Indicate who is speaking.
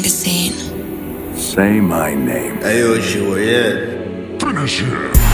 Speaker 1: magazine.
Speaker 2: Say my name.
Speaker 3: Hey, ايوه الجويات
Speaker 2: Finish him.